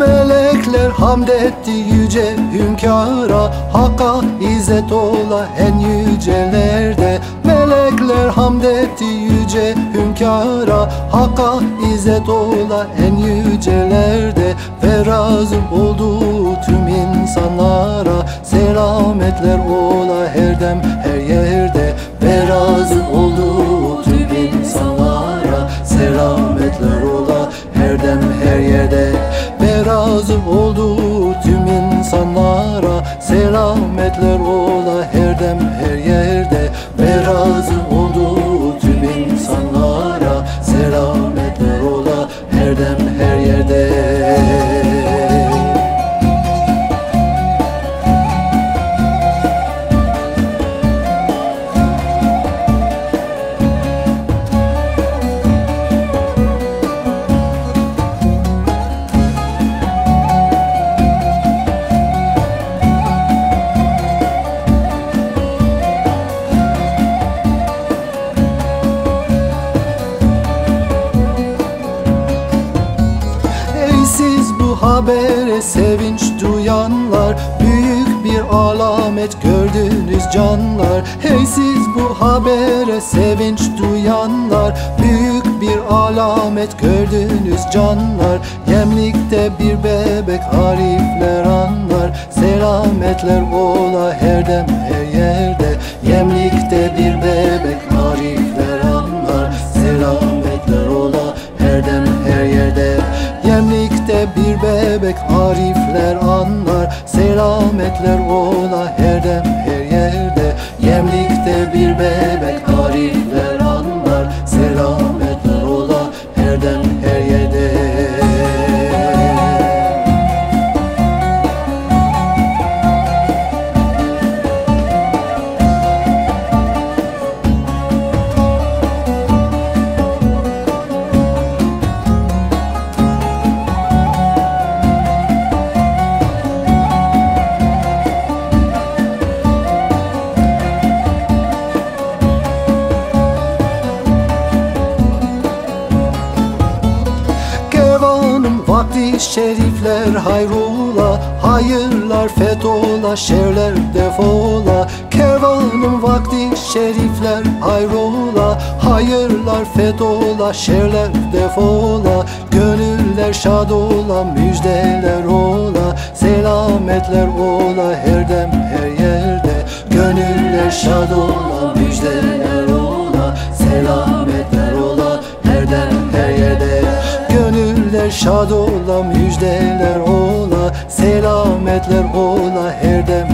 Melekler hamd etti yüce hünkâra. Hakka izzet ola en yücelerde. Melekler hamd etti yüce hünkâra. Hakka izzet ola en yücelerde. Ve oldu tüm insanlara Selametler ola her dem ola her dem her yerde Ve habere sevinç duyanlar Büyük bir alamet gördünüz canlar. Hey siz bu habere sevinç duyanlar Büyük bir alamet gördünüz canlar. Yemlikte bir bebek arifler anlar Selametler ola her dem her yerde. Yemlikte bir bebek arifler bebek arifler anlar Selametler ola her dem Vakti şerifler hayrola? Hayırlar fetola şerler defola. Kervanım vakti şerifler hayrola? Hayırlar fetola şerler defola. Gönüller şad ola müjdeler ola şad ola müjdeler ola Selametler ola her dem